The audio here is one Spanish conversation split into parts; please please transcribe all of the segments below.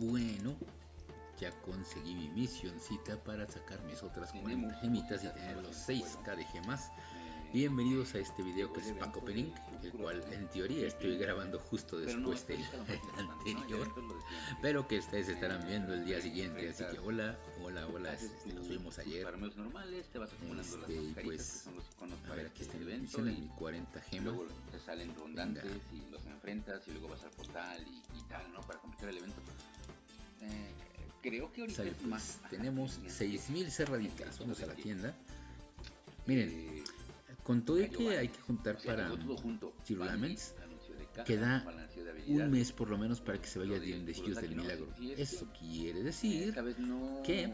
Bueno, ya conseguí mi misioncita para sacar mis otras 40 gemitas y tener los 6k de gemas. Bienvenidos a este video que es pack opening, el cual en teoría estoy grabando justo después del anterior, pero que ustedes estarán viendo el día siguiente, así que hola, hola, hola, este, nos vimos ayer. Este, y pues, a ver, aquí está mi misión, en mi 40 gemas. Luego te salen rondantes y los enfrentas y luego vas al portal y tal, ¿no? Para completar el evento. Eh, creo que ahorita es más. tenemos 6000 cerraditas, vamos a la tienda. Miren, con todo que hay que juntar para Chirulaments, queda un mes por lo menos para que se vaya Dion de Hughes del Milagro. Eso quiere decir que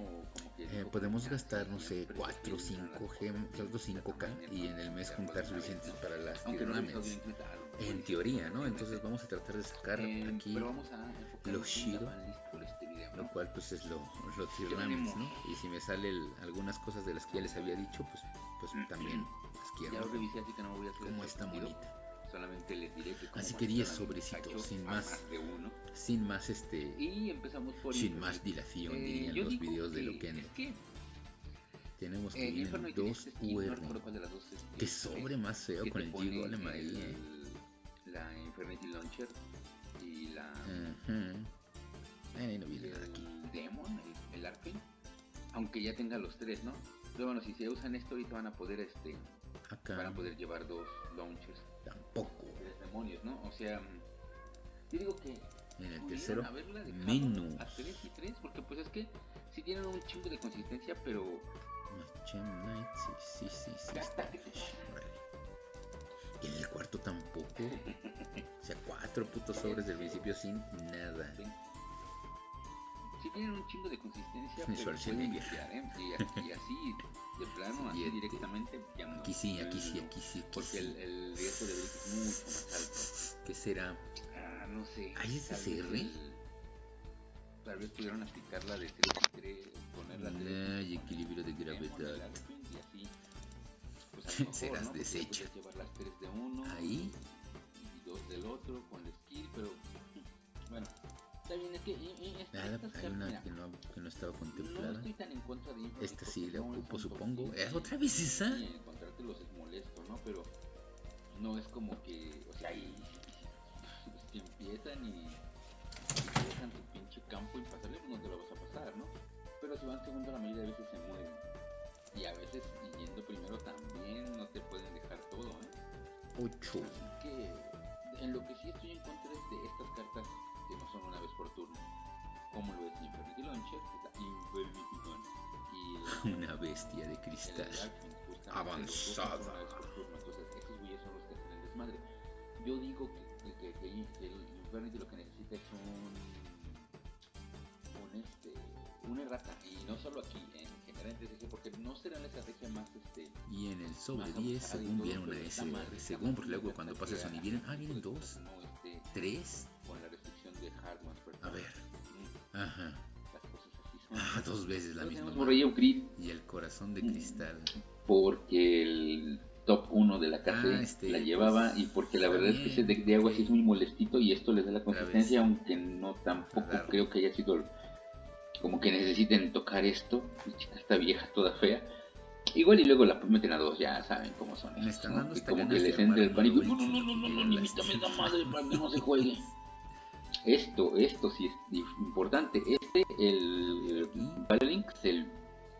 eh, podemos gastar, no sé, 4 o 5 gem, 4 o 5k y en el mes juntar suficientes para las Chirulaments. En teoría, ¿no? Entonces vamos a tratar de sacar aquí los Shiro, lo cual pues es lo, los Chirulaments, ¿no? Y si me salen algunas cosas de las que ya les había dicho, pues, pues también las Ya quiero. lo revisé, así que no voy a hacer Como está bonita. Solamente les diré que como Así que 10 funcionan los sobrecitos, sin más. de uno. Sin más este Y empezamos por sin más dilación Eh, dirían los videos de que- Loquendo. es que, Tenemos que vienen tiene dos este UR. Que es, sobre más feo con el ahí. eh. el- La Infernity Launcher y la. No viene aquí. Demon, el, el Arcane, aunque ya tenga los tres, ¿no? Pero bueno, si se usan esto ahorita van a poder este Acá van a poder llevar dos launchers, tampoco. tres demonios, ¿no? O sea, yo digo que En el tercero, menos. a 3 y 3 porque pues es que si tienen un chingo de consistencia, pero Knight, sí, sí, sí, sí. Y en el cuarto tampoco. O sea, cuatro putos sobres del principio sin nada. Tienen un chingo de consistencia, pero pueden ¿eh? Y, así- y así, de plano, así Siete. directamente. Aquí sí, aquí sí, aquí sí, aquí Porque el, sí. el riesgo de break es mucho más ¿Qué será? alto. Ah, no sé. ¿Hay SSR? el- Tal vez pudieron aplicarla de 3 y 3, ponerla de hay equilibrio de gravedad. Y así. Pues mejor, Serás ¿no? Porque deshecho. puedes llevar las 3 de uno Ahí. y dos del otro con la skill, pero bueno, está bien, es que y- y esta- Nada, estas hay cartas, una mira, que no, que no estaba no contemplada. estoy tan en contra de Esta sí la ocupo, supongo. ¿Es sí, otra vez esa? encontrártelos es molesto, ¿no? Pero no es como que, o sea, y, los que empiezan y, y te dejan tu pinche campo impasable, pues no te lo vas a pasar, ¿no? Pero si van segundo, la mayoría de veces se mueren. Y a veces, yendo primero también, no te pueden dejar todo, ¿eh? 8. Así que en lo que sí estoy en contra es de estas cartas que no son una vez por turno. Como lo es Infinity Launcher, la Infinity Gun y el, Una bestia de cristal. Avanzada. los dos son una vez por turno. Entonces, esos güeyes son los que hacen el desmadre. Yo digo que, que, que, que- el Infinity lo que necesita es un, un, este, una errata. Y no solo aquí, en general en porque no será la estrategia más este, Y en el sobre más 10, abusada y según viene una pero está S. mal, está Según, porque luego cuando pasa eso, ni vienen. Ah, vienen dos. cosas, No, 3. con la restricción de Hardman. A ver. Mm, Ajá. Las cosas así son. Ah, dos veces la misma. por ahí Y el corazón de cristal. porque el top 1 de la KC Ah, este, la llevaba pues, y porque la verdad es que ese deck de agua sí es muy molestito y esto les da la consistencia, aunque no tampoco Claro. creo que haya sido como que necesiten tocar esto. Chica está vieja, toda fea. Igual y luego la meten a dos, ya saben cómo son. Están ¿no? como que de les entre el pánico. No, no, no, no, no, no, ni me madre para que no se juegue. Esto, esto sí es importante. Este, el Valorink, el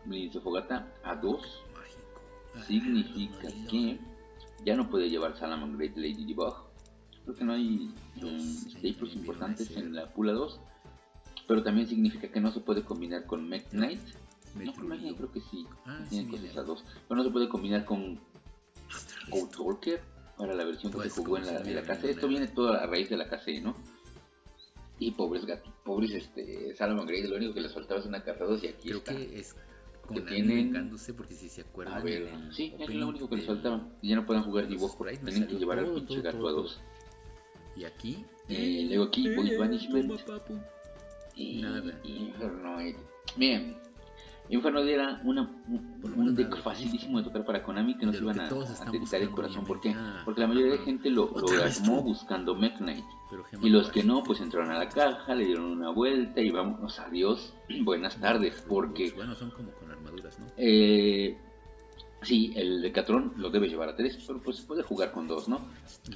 Lince-Fogata a 2 Mágico. Ah, significa que ya no puede llevar Salaman Great Lady Debug. Creo que no hay sí, staples importantes en la pula 2. Pero también significa que no se puede combinar con Mech Knight. No, con Mech Knight trullo. creo que sí. Ah, cosas a dos. Pero no se puede combinar con vez. Outwalker para la versión que Pues, se jugó en la, en la KC. Esto viene toda a raíz de la KC, ¿no? Y pobres gatos, pobres este, Salaman Great, lo único que les faltaba es una carta 2 y aquí Creo está. que es que tienen- porque si se acuerdan. A ver, el sí, es lo único que les faltaba. Y ya no pueden jugar dibujo, tienen que llevar al todo, pinche todo, gato todo, a dos. Y aquí. Eh, luego aquí, Void Banishment. toma, papu. Y Nada. Infernoid. Bien, Infernoid era una, un, un nada. facilísimo de tocar para Konami que no se iban a, tentar el corazón. ¿Por qué? Ah, Porque la mayoría de gente lo, lo armó buscando Mech Knight. y los que no, pues entraron a la caja, le dieron una vuelta y vamos, adiós, buenas tardes, porque... Bueno, son como con armaduras, ¿no? Eh, sí, el Decathlon lo debes llevar a tres, pero pues puede jugar con dos, ¿no?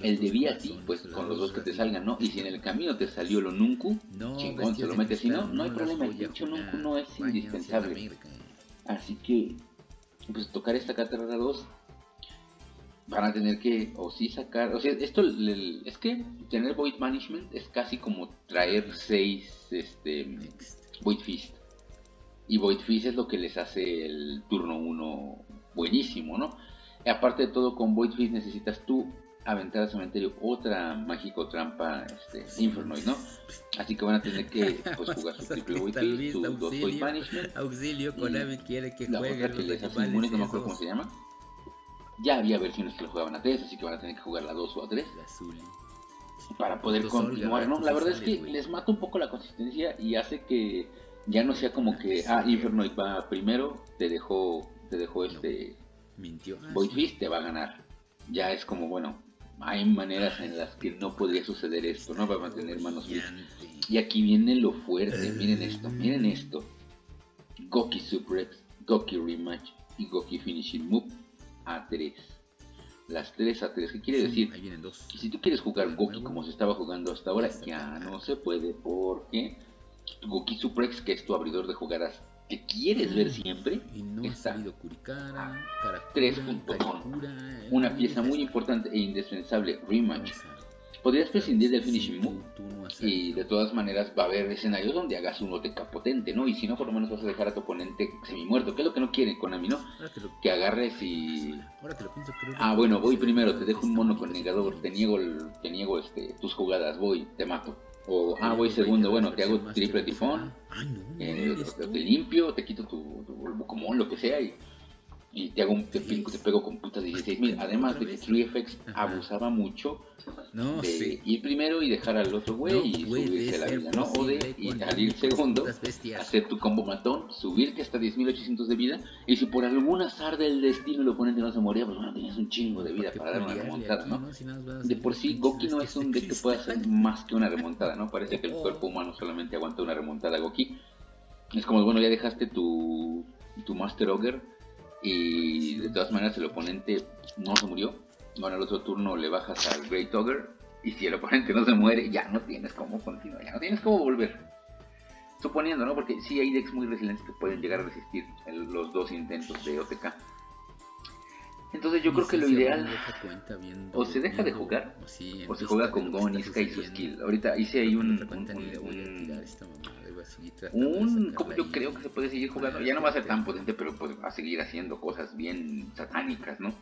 el de sí, pues con los dos que te salgan, ¿no? Y si en el camino te salió lo Nunku, chingón, se lo metes, si no, no hay problema, el dicho Nunku no es indispensable. Así que, pues tocar esta cátedra 2 van a tener que o sí sacar, o sea, esto es que tener Void Management es casi como traer seis este Void Fist. Y Void Fist es lo que les hace el turno 1 buenísimo, ¿no? Y aparte de todo, con Void Fist necesitas tú aventar al cementerio otra mágico trampa este, Infernoid, ¿no? Así que van a tener que pues, jugar su triple Void Fist, su dos Void Management. Auxilio, Konami quiere que juegue. que les hace no me acuerdo cómo se llama ya había versiones que lo jugaban a 3, así que van a tener que jugar la 2 o a 3. Para poder continuar, ¿no? La verdad es que les mata un poco la consistencia y hace que ya no sea como que, ah, Infernoid va primero, te dejó, te dejó este... Mintió. Ah, Void Fist te va a ganar. Ya es como, bueno, hay maneras en las que no podría suceder esto, ¿no? Va a mantener manos libres. Y aquí viene lo fuerte, miren esto, miren esto. Goki Suprex, Goki Rematch y Goki Finishing Move a 3. Las 3 a 3, ¿qué quiere decir? Ahí vienen dos. Si tú quieres jugar Goki como se estaba jugando hasta ahora, ya no se puede porque Goki Suprex, que es tu abridor de jugadas que quieres ver siempre, y no está 3.1. Una pieza muy importante e indispensable, Rematch. Podrías prescindir del finishing move y de todas maneras va a haber escenarios donde hagas un OTK potente, ¿no? Y si no, por lo menos vas a dejar a tu oponente semi muerto, que es lo que no quiere Konami, ¿no? Que agarres y... Ah, bueno, voy primero, te dejo un mono con negador, te niego, te niego este, tus jugadas, voy, te mato. O, ah, voy segundo, bueno, te hago triple tifón, eh, te, limpio, te quito tu, tu, lo que sea, y y te hago un te, te pego con putas 16 mil. Además de que FX abusaba mucho de ir primero y dejar al otro güey y subirse la vida, ¿no? O de ir segundo, hacer tu combo matón, subirte hasta 10.800 de vida. Y si por algún azar del destino el oponente no se moría, pues bueno, tenías un chingo de vida para dar una remontada, ¿no? De por sí, Goki no es un deck que pueda hacer más que una remontada, ¿no? Parece que el cuerpo humano solamente aguanta una remontada Goki. Es como, bueno, ya dejaste tu, tu Master Ogre y de todas maneras el oponente no se murió. Bueno, el otro turno le bajas al Great Ogre y si el oponente no se muere, ya no tienes cómo continuar, ya no tienes cómo volver. Suponiendo, ¿no? Porque sí hay decks muy resilientes que pueden llegar a resistir los dos intentos de OTK. Entonces yo creo que lo ideal o se deja de jugar o, se juega con Gon y su skill. Ahorita hice ahí un, un, como yo creo que se puede seguir jugando. Ya no va a ser tan potente, pero pues va a seguir haciendo cosas bien satánicas, ¿no?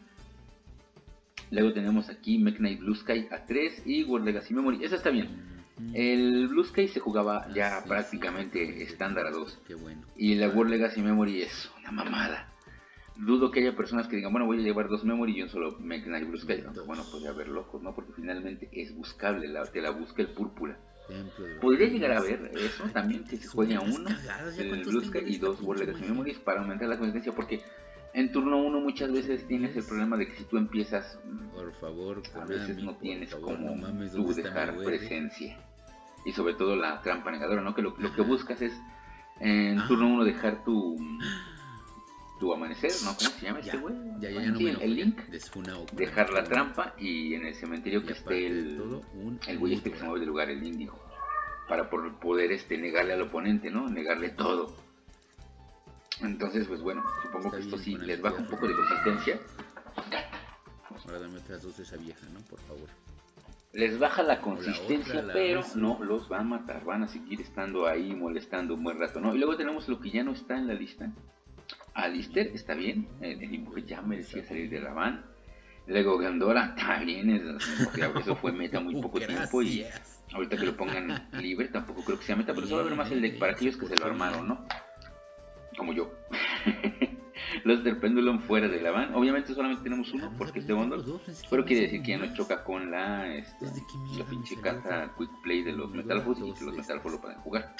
Luego tenemos aquí Mech Knight Blue Sky a 3 y World Legacy Memory. Eso está bien. El Blue Sky se jugaba ya prácticamente estándar a 2. Y la World Legacy Memory es una mamada. Dudo que haya personas que digan, bueno, voy a llevar dos Memory y un solo Mech Knight Blue Sky. Bueno, pues ya ver locos, ¿no? Porque finalmente es buscable, la, te la busca el púrpura. Podría llegar a ver eso también, que se juegue a uno el Blue Sky y dos World Legacy Memories para aumentar la consistencia, porque en turno uno muchas veces tienes el problema de que si tú empiezas, por favor, a veces no tienes como tú dejar presencia. Y sobre todo la trampa negadora, ¿no? Que lo, que buscas es en ah. turno uno dejar tu tu amanecer, ¿no? ¿Cómo se llama este güey? Ya, ya, ya, no el link, dejar la trampa y en el cementerio que esté el, el güey este que se mueve del lugar, el indio, para poder este negarle al oponente, ¿no? Negarle todo. Entonces, pues bueno, supongo que esto sí les baja un poco de consistencia. Ahora dame otras dos de esa vieja, ¿no? Por favor. Les baja la consistencia, pero no los va a matar. Van a seguir estando ahí molestando un buen rato, ¿no? Y luego tenemos lo que ya no está en la lista, Alistair está bien, el, dibujo ya merecía salir de la van. Luego Gandora también, es, eso fue meta muy poco tiempo y ahorita que lo pongan libre tampoco creo que sea meta, pero a ver más el deck para aquellos que se lo armaron, ¿no? Como yo. Los del Pendulum fuera de la van. Obviamente solamente tenemos uno porque es de bundle. Pero quiere decir que ya no choca con la, este, la pinche carta Quick Play de los Metal Food y que los Metal Food lo pueden jugar.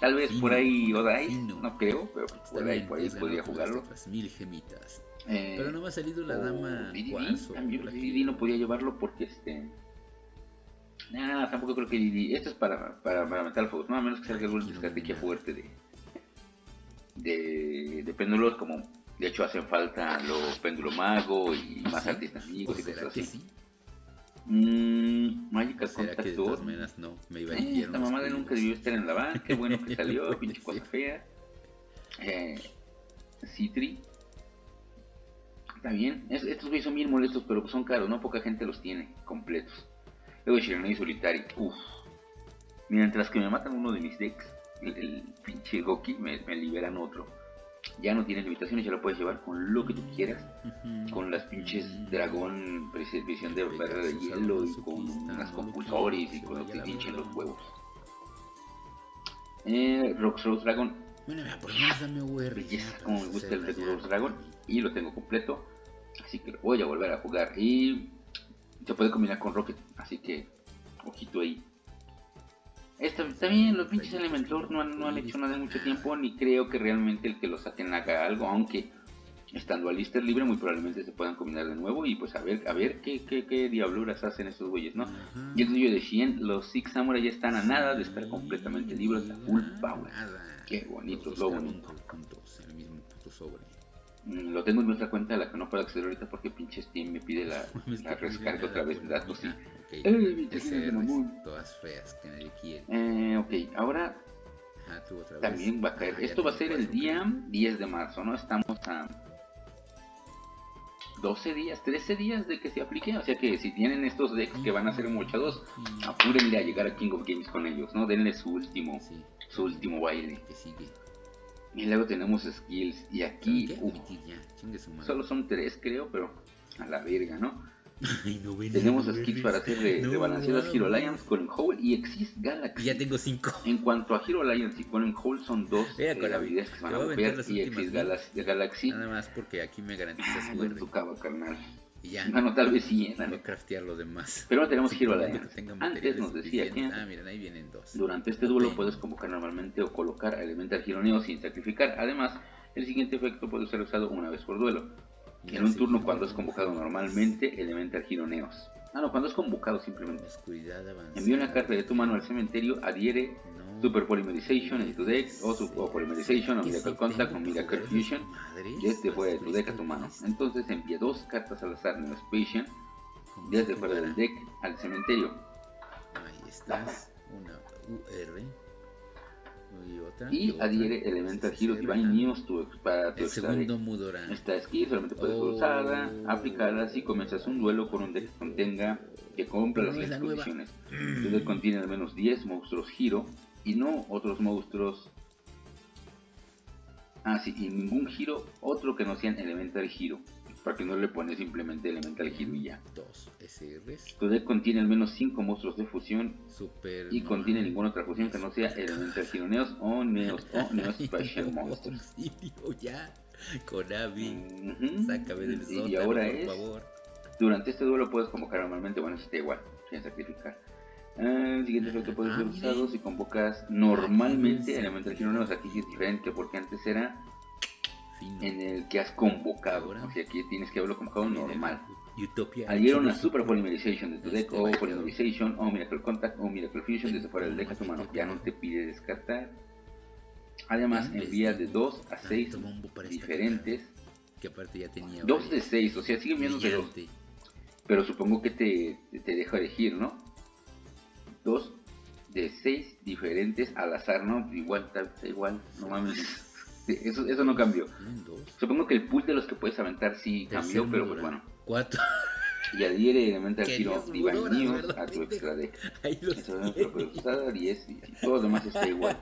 Tal vez por ahí Odai, no creo, pero por ahí, por ahí podría jugarlo. Mil gemitas. Eh, pero no me ha salido la dama También Didi no podía llevarlo porque este Nah, tampoco creo que Esto es para, para, para fuego. No, a menos que salga alguna estrategia fuerte de, de, de péndulos, como de hecho hacen falta los péndulo mago y más artistas amigos y cosas así. Sí? Mmm, Magical Contact que no, me iba a eh, Esta mamada nunca debió estar en la banca, qué bueno que salió, pinche cosa fea. Eh, Citri. Está bien, estos güeyes son bien molestos, pero son caros, no poca gente los tiene completos. Luego Shiranui Solitari, uff. Mientras que me matan uno de mis decks, el, pinche Goki, me, liberan otro. Ya no tienes limitaciones, ya lo puedes llevar con lo que tú quieras. Con las pinches dragón, visión de barrera de hielo y con unas compulsores y con lo que pinchen los huevos. Eh, Rox Rose Dragon. Bueno, por dame UR. como me gusta el Rose Dragon. Y lo tengo completo. Así que lo voy a volver a jugar. Y se puede combinar con Rocket, así que ojito ahí. Está, bien, los pinches Elementor no han, no han hecho nada en mucho tiempo, ni creo que realmente el que lo saquen haga algo, aunque estando Alistair libre muy probablemente se puedan combinar de nuevo y pues a ver, a ver qué, qué, qué diabluras hacen estos güeyes, ¿no? Y el tuyo de Shien, los Six Samurai ya están a nada de estar completamente libres, a full power. Qué bonito, lo bonito. Mm, lo tengo en nuestra cuenta de la que no puedo acceder ahorita porque pinche Steam me pide la, la rescarga otra vez de datos. Sí. Okay. Eh, todas feas que nadie quiere. Eh, ok, ahora también va a caer. Esto va a ser el día 10 de marzo, ¿no? Estamos a 12 días, 13 días de que se aplique. O sea que si tienen estos decks que van a ser mochados, apúrenle a llegar a King of Games con ellos, ¿no? Denle su último, su último baile. Que sigue. Y luego tenemos skills. Y aquí, solo son tres, creo, pero a la verga, ¿no? tenemos skills para hacer de, no, balancear Hero Alliance, con Hole y Exist Galaxy. Ya tengo cinco. En cuanto a Hero Alliance y Golden Hole, son dos eh, habilidades que se van a ver y Exist Galaxy. Nada más porque aquí me garantizas ah, suerte. tu cabo, carnal. Y ya. Bueno, tal vez sí. A craftear lo demás. Pero no tenemos Hero Alliance. Antes nos decía que ah, miren, ahí vienen dos. durante este duelo puedes convocar normalmente o colocar a Elemental Hero Neo sin sacrificar. Además, el siguiente efecto puede ser usado una vez por duelo. En un turno cuando es convocado normalmente, Elemental Hero Neos. Ah, no, cuando es convocado simplemente. Envía una carta de tu mano al cementerio, adhiere Super Polymerization en tu deck, o, Super Polymerization o Miracle Contact o Miracle Fusion, y este fuera de tu deck a tu mano. Entonces envía dos cartas al azar Neospation desde fuera del deck al cementerio. Ahí estás, una UR y, adhiere Elemental Hero Divine News para tu el segundo Mudora. Esta skill solamente puedes oh. usarla, aplicarla si comienzas un duelo con un deck que contenga, que cumpla las condiciones. Tu deck contiene al menos 10 monstruos Hero y no otros monstruos. Ah, sí, y ningún Hero otro que no sean Elemental Hero para que no le pones simplemente Elemental Hero y ya. Dos SRs. Tu deck contiene al menos 5 monstruos de fusión y contiene ninguna otra fusión que no sea Elemental Hero Neos o Neos o Neos Special Monsters. ya, Konami, sácame del Y ahora es, durante este duelo puedes convocar normalmente, bueno, está igual, sin sacrificar. El siguiente efecto puede ser ah, usado si convocas normalmente Elemental Hero Neos. Aquí sí es diferente porque antes era en el que has convocado. O sea, aquí tienes que haberlo convocado normal. Adhiera una super polymerization de tu deck, o polymerization, o Miracle Contact, o Miracle Fusion desde fuera del deck a tu mano. Ya no te pide descartar. Además, envía de 2 a 6 diferentes. Que aparte ya tenía. 2 de 6, o sea, sigue viendo de 2. Pero supongo que te, te deja elegir, ¿no? 2 de 6 diferentes al azar, ¿no? Igual, está igual, no mames eso, eso no cambió. Supongo que el pool de los que puedes aventar sí cambió, pero pues bueno. Cuatro. Y adhiere elemento al giro News a tu extra usar y, es, y todo lo demás está igual.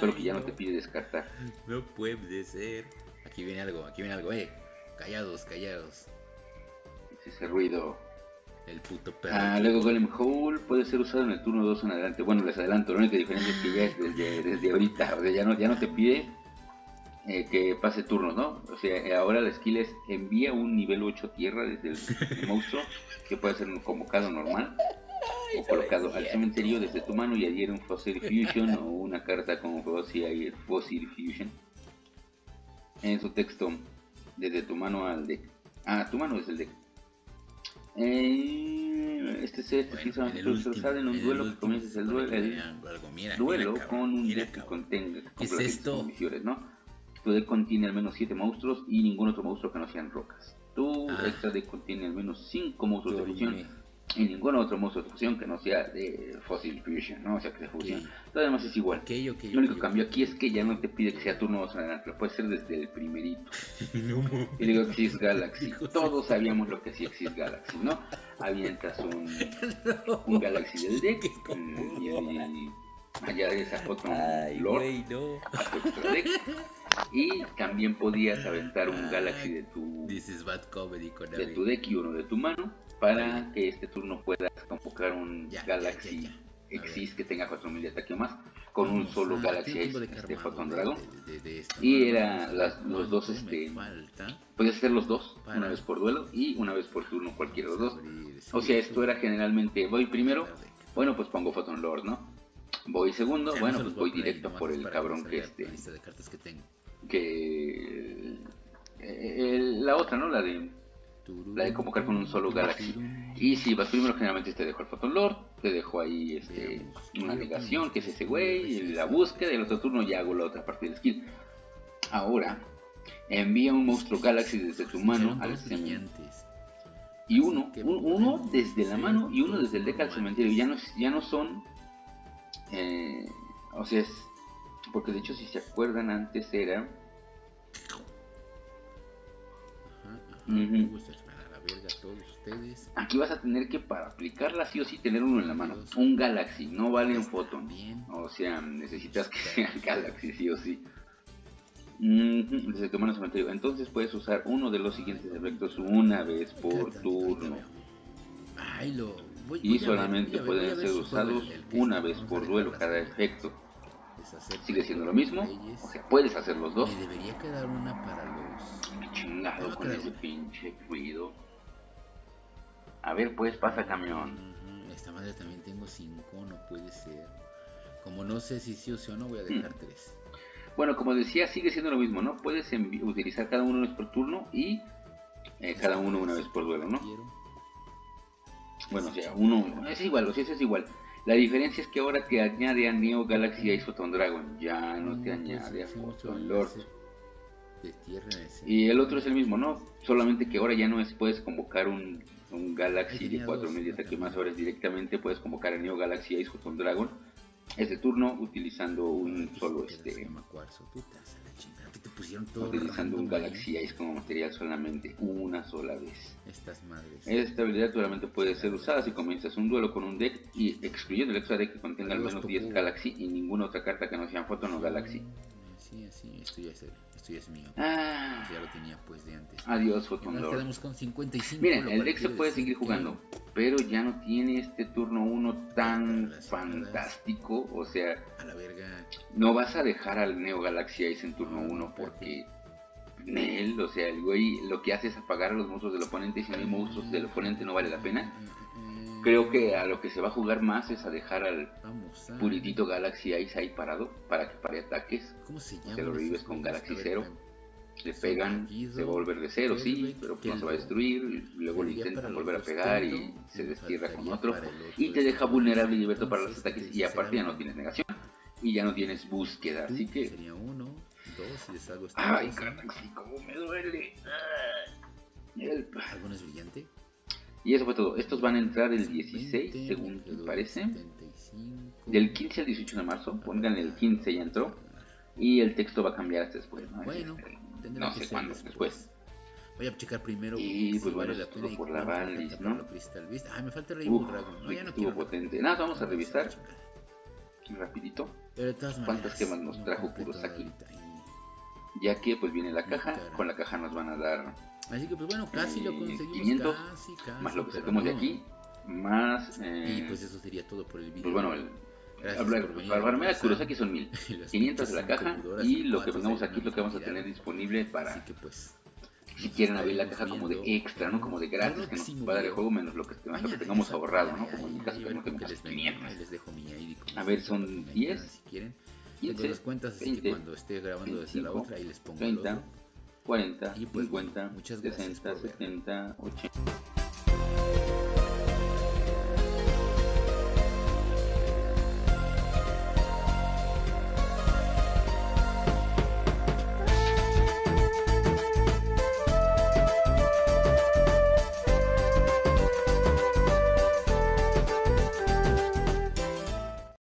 Solo que ya no te pide descartar. No puede ser. Aquí viene algo, aquí viene algo, eh. Callados, callados. ese ruido. El puto perro. Ah, luego Golem Hole puede ser usado en el turno 2 en adelante. Bueno, les adelanto, la única diferencia es que ya es desde, desde ahorita. O sea, ya no, ya no te pide eh, que pase turnos, ¿no? O sea, eh, ahora la skill es envía un nivel 8 tierra desde el, monstruo, que puede ser un convocado normal, o colocado al cementerio desde tu mano y adhiere un Fossil Fusion o una carta como Fossil, Fossil Fusion en su texto desde tu mano al deck. Ah, tu mano es el deck. Eh, este último, en un duelo que comiences el duelo, el mira, duelo mira, con un deck que contenga ¿Qué es esto? Misiones, ¿no? Tu deck contiene al menos 7 monstruos y ningún otro monstruo que no sean rocas. Tu ah. extra deck contiene al menos 5 monstruos de fusión y ningún otro monstruo de fusión que no sea de Fossil Fusion, ¿no? O sea, que de fusión. Todo demás es igual. Okay, okay, Lo único cambio aquí es que ya no te pide que sea turno lo puede ser desde el primerito. no, y digo Exis Galaxy. Todos sabíamos lo que hacía Exis Galaxy, ¿no? Avientas un, no, un Galaxy del deck y, y, allá de esa foto un Lord no. deck. Y también podías aventar un Galaxy de tu, This is bad comedy con de tu deck y uno de tu mano para que este turno puedas convocar un Galaxy Exis que tenga 4000 de ataque o más con un solo Galaxy Ace de Photon Dragon. y era las, los dos este podías hacer los dos una vez por duelo y una vez por turno cualquiera de los dos. o sea esto era generalmente voy primero bueno pues pongo Photon Lord no voy segundo bueno pues voy directo por el cabrón que este que eh, la otra no la de la de convocar con un solo Galaxy. Y si vas primero, generalmente te dejo el Photon Lord, te dejo ahí este, una negación, que es ese güey, la búsqueda, y el otro turno ya hago la otra parte del skill. Ahora, envía un monstruo Galaxy desde tu mano al cementerio. Y uno, uno desde la mano y uno desde el deck al cementerio. Ya no, ya no son. Eh, o sea, es. Porque de hecho, si se acuerdan, antes era Aquí vas a tener que para aplicarla sí o sí tener uno en la mano. Un Galaxy, no vale un Photon. O sea, necesitas que sea Galaxy sí o sí. Desde tu mano cementerio. Entonces puedes usar uno de los siguientes efectos una vez por turno. y solamente pueden ser usados una vez por duelo cada efecto. Sigue siendo lo mismo, o sea, puedes hacer los dos. debería quedar una para chingado con ese pinche ruido. A ver, pues pasa camión. Esta madre también tengo 5, no puede ser. Como no sé si sí o sí o no, voy a dejar 3. Bueno, como decía, sigue siendo lo mismo, ¿no? Puedes utilizar cada uno una vez por turno y eh, cada uno una vez por duelo, ¿no? Bueno, o sea, uno es igual, o sea, es igual. La diferencia es que ahora te añade a Neo Galaxy Ice Photon Dragon, ya no te añade a Photon Lord. Y el otro es el mismo, ¿no? Solamente que ahora ya no es puedes convocar un, un Galaxy de 4000 de ataque más, ahora directamente puedes convocar el Neo Galaxy Ace con Dragon. Este turno utilizando un solo este utilizando un Galaxy Ace como material solamente una sola vez. Estas madres. Esta habilidad solamente puede ser usada si comienzas un duelo con un deck y excluyendo el extra deck que contenga al menos 10 Galaxy y ninguna otra carta que no sea Photon o Galaxy. Sí, sí, esto ya es, esto ya es mío. Ah, ya lo tenía pues de antes. Adiós, Photon Lord. quedamos con 55. Miren, el deck se puede seguir jugando, pero ya no tiene este turno 1 tan fantástico. O sea, a la verga. No vas a dejar al Neo Galaxy Ace en turno 1 porque él, o sea, el güey lo que hace es apagar a los monstruos del oponente y si no hay monstruos del oponente no vale la pena. Creo que a lo que se va a jugar más es a dejar al puritito Galaxy Ice ahí parado para que pare ataques. ¿Cómo se llama? Te lo revives con Galaxy Zero. Le pegan, se va a volver de cero, sí, pero pues no se va a destruir. Luego le intentan volver a pegar y se destierra con otro. Y te deja vulnerable y abierto para los ataques. Y aparte ya no tienes negación. Y ya no tienes búsqueda. Así que. Sería uno, dos, y les hago Ay, Galaxy, cómo me duele. ¿Algo no es brillante? Y eso fue todo. Estos van a entrar el 16, según me parece. Del 15 al 18 de marzo. Pongan el 15 ya entró. Y el texto va a cambiar hasta después. ¿no? Bueno, no sé cuándo, después. Voy a checar primero. Y pues bueno, eso todo por la Valis, ¿no? Ah, me falta Rainbow Dragon. No, ya no quiero. potente. Nada, vamos a revisar. Rapidito. ¿Cuántas gemas nos trajo aquí Ya que pues viene la caja. Con la caja nos van a dar Así que pues bueno, casi lo conseguimos. 500, casi, casi, más lo que saquemos de aquí, más... Eh, y pues eso sería todo por el video. Pues bueno, el, para Barmea Kurosaki son 1000, 500 de la caja y lo que tengamos aquí lo que vamos a tener disponible para... que pues... Si quieren abrir la caja como de extra, ¿no? Como de gratis, que nos va a dar el juego menos lo que, más lo que tengamos ahorrado, ¿no? Como en mi caso, que no tenemos 500. A ver, son 10, si quieren. 15, las cuentas, así que cuando esté grabando desde la otra, ahí les pongo 30, 40, 50, 60, 70, 80.